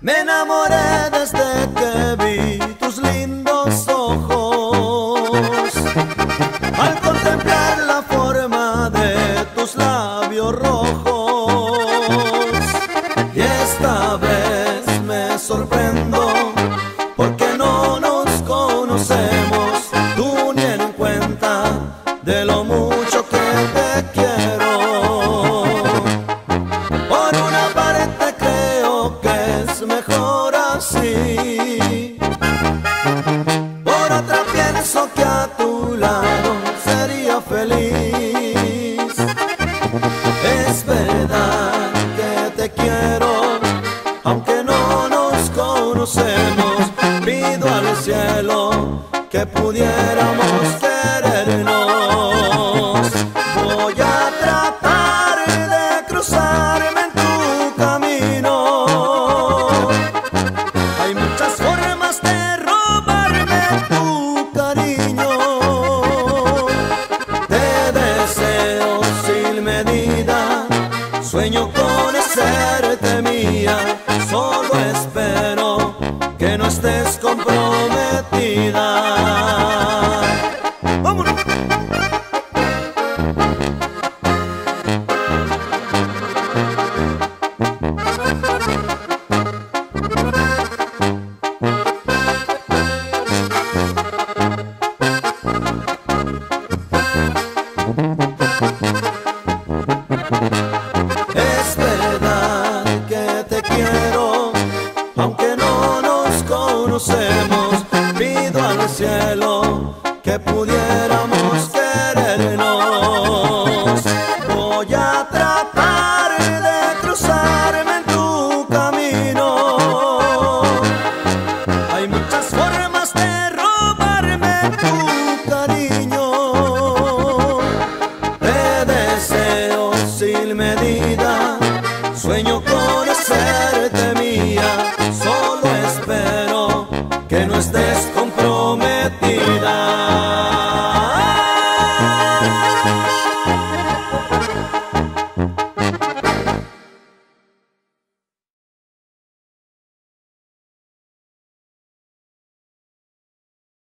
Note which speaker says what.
Speaker 1: Me enamoré desde que vi mucho que te quiero. Por una parte creo que es mejor así. Por otra pienso que a tu lado sería feliz. Es verdad que te quiero, aunque no nos conocemos. Pido al cielo que pudiéramos querernos. Sueño conocerte mía, solo espero que no estés comprometido. crucemos, pido al cielo que pudiéramos querernos. Voy a tratar de cruzarme en tu camino. Hay muchas formas de robarme tu cariño. Te deseo sin medida, sueño con hacer estés comprometida.